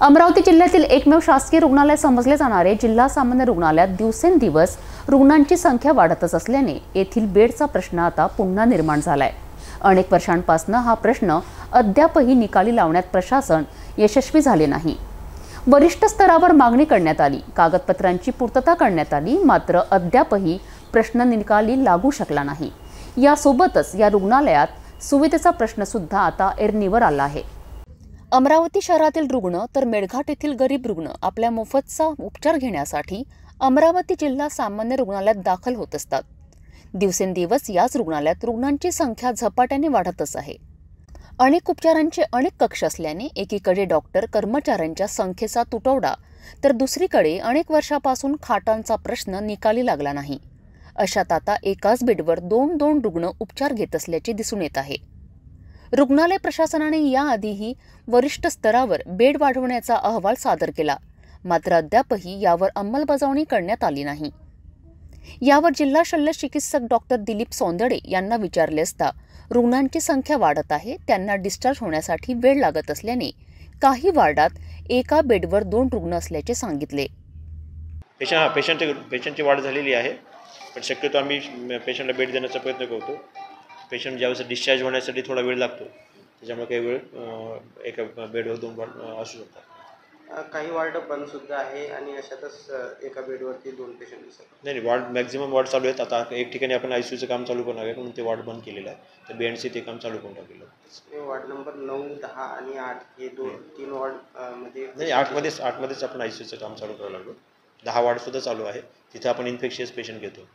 अमरावती जिल्ह्यातील एकमेव शासकीय रुग्णालय समजले जाणारे जिल्हा सामान्य रुग्णालयात दिवसेंदिवस रुग्णांची संख्या वाढतच असल्याने येथील बेडचा प्रश्न आता पुन्हा निर्माण झालाय. अनेक वर्षांपासून हा प्रश्न अद्यापही निकाली लावण्यात प्रशासन यशस्वी झाले नाही. वरिष्ठ स्तरावर मागणी करण्यात आली. कागदपत्रांची पूर्तता करण्यात आली. मात्र अद्यापही प्रश्न निकाली लागू शकला नाही. यासोबतच या रुग्णालयात सुविधेचा प्रश्नसुद्धा आता एरणीवर आला आहे. अमरावती शहरातील रुग्ण तर मेळघाट येथील गरीब रुग्ण आपल्या मोफतचा उपचार घेण्यासाठी अमरावती जिल्हा सामान्य रुग्णालयात दाखल होत असतात. दिवसेंदिवस याच रुग्णालयात रुग्णांची संख्या झपाट्याने वाढतच आहे. अनेक उपचारांचे अनेक कक्ष असल्याने एकीकडे डॉक्टर कर्मचाऱ्यांच्या संख्येचा तुटवडा तर दुसरीकडे अनेक वर्षापासून खाटांचा प्रश्न निकाली लागला नाही. अशात आता एकाच बेडवर दोन दोन रुग्ण उपचार घेत असल्याचे दिसून येत आहे. रुग्णालय प्रशासनाने याआधीही वरिष्ठ स्तरावर बेड वाढवण्याचा अहवाल सादर केला. मात्र अद्यापही यावर अंमलबजावणी करण्यात आली नाही. यावर जिल्हा शल्य चिकित्सक डॉक्टर दिलीप सौंदडे यांना विचारले असता रुग्णांची संख्या वाढत आहे त्यांना डिस्चार्ज होण्यासाठी वेळ लागत असल्याने काही वार्डात एका बेडवर दोन रुग्ण असल्याचे सांगितले. पेशंट हा पेशंटची पेशंटची वाढ झालेली आहे पण शक्यतो आम्ही पेशंटला बेड देण्याचा प्रयत्न करतो. पेशंट ज्यावेळेस डिस्चार्ज होण्यासाठी थोडा वेळ लागतो त्याच्यामुळे काही वेळ एका बेडवर दोन अं, असू शकतात. काही वॉर्ड बंद सुद्धा आहे आणि अशातच एका बेडवरती दोन पेशंट दिसत नाही नाही वॉर्ड मॅक्झिमम वॉर्ड चालू आहेत. आता एक ठिकाणी आपण आय सीचं काम चालू करणार आहे म्हणून ते वॉर्ड बंद केलेलं आहे. तर बी एन सी ते काम चालू करून टाकलेलं वॉर्ड नंबर नऊ दहा आणि आठ हे दोन तीन वॉर्डमध्ये नाही आठमध्येच आठमध्येच आपण आय सीचं काम चालू करायला लागलो. दहा वॉर्डसुद्धा चालू आहे. तिथे आपण इन्फेक्शियस पेशंट घेतो.